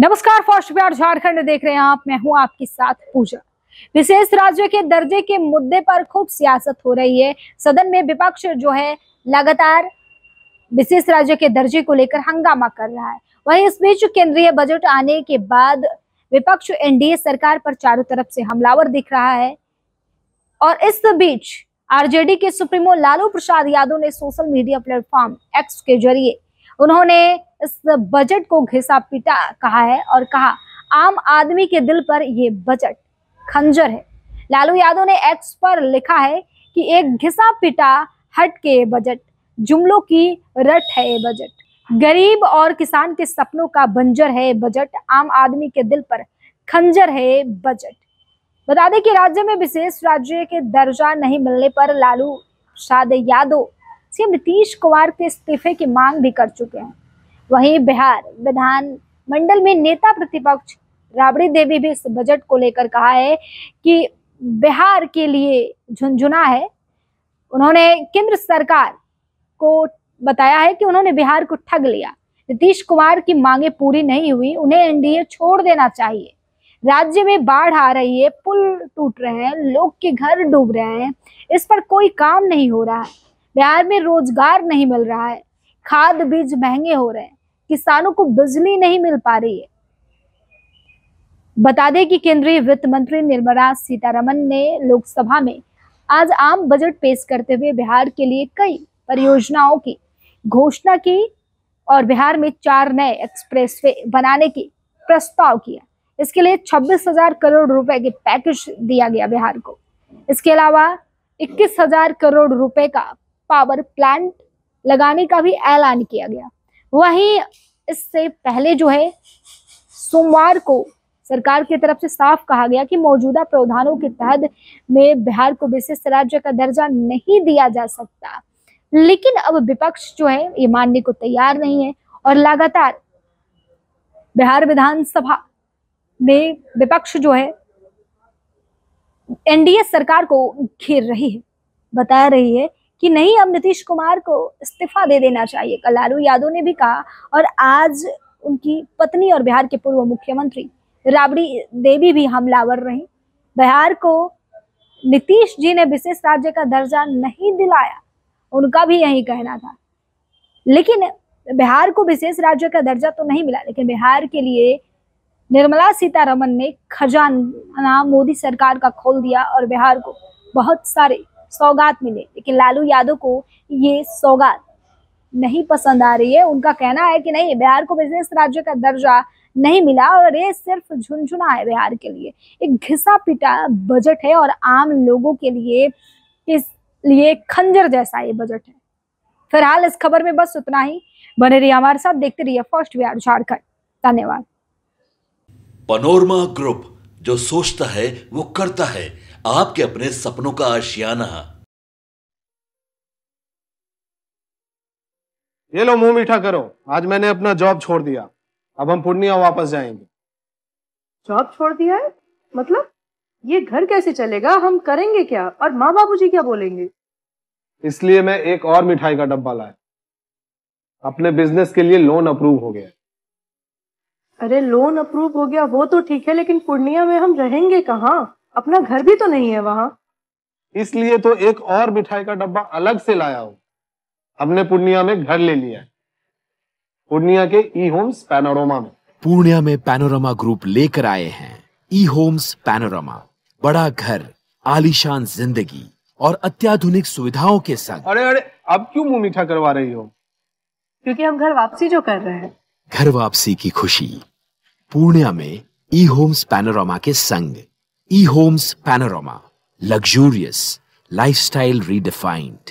नमस्कार, फ़र्स्ट बिहार झारखंड देख रहे हैं आप। मैं हूँ आपके साथ पूजा। विशेष राज्य के दर्जे के मुद्दे पर खूब सियासत हो रही है। सदन में विपक्ष जो है, लगातार विशेष राज्य के दर्जे को लेकर हंगामा कर रहा है। वहीं इस बीच केंद्रीय बजट आने के बाद विपक्ष एनडीए सरकार पर चारों तरफ़ से हमलावर दिख रहा है। और इस बीच आरजेडी के सुप्रीमो लालू प्रसाद यादव ने सोशल मीडिया प्लेटफॉर्म एक्स के ज़रिए उन्होंने इस बजट को घिसा पिटा, कहा है और कहा, आम आदमी के दिल पर ये बजट खंजर है। लालू यादव ने एक्स पर लिखा है कि एक घिसा पिटा हट के बजट जुमलों की रट है ये बजट गरीब और किसान के सपनों का बंजर है बजट आम आदमी के दिल पर खंजर है बजट बता दें कि राज्य में विशेष राज्य के दर्जा नहीं मिलने पर लालू शाद यादव सीएम नीतीश कुमार के इस्तीफे की मांग भी कर चुके हैं। वहीं बिहार विधान मंडल में नेता प्रतिपक्ष राबड़ी देवी भी इस बजट को लेकर कहा है कि बिहार के लिए झुंझुना है। उन्होंने केंद्र सरकार को बताया है कि उन्होंने बिहार को ठग लिया। नीतीश कुमार की मांगे पूरी नहीं हुई, उन्हें एनडीए छोड़ देना चाहिए। राज्य में बाढ़ आ रही है, पुल टूट रहे हैं, लोग के घर डूब रहे हैं, इस पर कोई काम नहीं हो रहा। है बिहार में रोज़गार नहीं मिल रहा है। खाद बीज महँगे हो रहे हैं। किसानों को बिजली नहीं मिल पा रही है। बता दें कि केंद्रीय वित्त मंत्री निर्मला सीतारमन ने लोकसभा में आज आम बजट पेश करते हुए बिहार के लिए कई परियोजनाओं की घोषणा की और बिहार में चार नए एक्सप्रेसवे बनाने की प्रस्ताव किया। इसके लिए छब्बीस हज़ार करोड़ रुपए के पैकेज दिया गया बिहार को। इसके अलावा इक्कीस हज़ार करोड़ रुपए का पावर प्लांट लगाने का भी ऐलान किया गया। वहीं इससे पहले जो है, सोमवार को सरकार की तरफ़ से साफ़ कहा गया कि मौजूदा प्रावधानों के तहत में बिहार को विशेष राज्य का दर्जा नहीं दिया जा सकता। लेकिन अब विपक्ष जो है, ये मानने को तैयार नहीं है और लगातार बिहार विधानसभा में विपक्ष जो है, एनडीए सरकार को घेर रही है, बता रही है कि नहीं, अब नीतीश कुमार को इस्तीफा दे देना चाहिए। कल लालू यादव ने भी कहा, और आज उनकी पत्नी और बिहार के पूर्व मुख्यमंत्री राबड़ी देवी भी हमलावर रही। बिहार को नीतीश जी ने विशेष राज्य का दर्जा नहीं दिलाया, उनका भी यही कहना था। लेकिन बिहार को विशेष राज्य का दर्जा तो नहीं मिला, लेकिन बिहार के लिए निर्मला सीतारमन ने खजाना मोदी सरकार का खोल दिया और बिहार को बहुत सारे सौगात मिले। लेकिन लालू यादव को ये सौगात नहीं पसंद आ रही है। उनका कहना है कि नहीं, बिहार को विशेष राज्य का दर्जा नहीं मिला और ये सिर्फ़ झुनझुना है बिहार के लिए। एक घिसा पिटा बजट है और आम लोगों के लिए इस लिए खंजर जैसा ये बजट है। फ़िलहाल इस खबर में बस उतना ही। बने रहिए हमारे साथ, देखते रहिए फ़र्स्ट बिहार झारखंड। धन्यवाद। पनोरमा ग्रुप जो सोचता है, वो करता है। आपके अपने सपनों का आशियाना। ये लो मुँह मीठा करो। आज मैंने अपना जॉब छोड़ दिया। अब हम पूर्णिया वापस जाएँगे। जॉब छोड़ दिया है? मतलब? ये घर कैसे चलेगा? हम करेंगे क्या? और माँ बाबू जी क्या बोलेंगे? इसलिए मैं एक और मिठाई का डब्बा लाया। अपने बिज़नेस के लिए लोन अप्रूव हो गया। अरे लोन अप्रूव हो गया वो तो ठीक है लेकिन पूर्णिया में हम रहेंगे कहाँ? अपना घर भी तो नहीं है वहाँ। इसलिए तो एक और मिठाई का डब्बा अलग से लाया हूँ। हमने पूर्णिया में घर ले लिया है। पूर्णिया के ई होम्स पैनोरमा में। पूर्णिया में पैनोरमा ग्रुप लेकर आए हैं। ई होम्स पैनोरमा बड़ा घर आलीशान ज़िंदगी और अत्याधुनिक सुविधाओं के संग। अरे अरे अब क्यों मुँह मीठा करवा रही हो? क्योंकि हम घर वापसी जो कर रहे हैं। घर वापसी की खुशी। पूर्णिया में ई होम्स पैनोरमा के संग। E homes panorama luxurious lifestyle redefined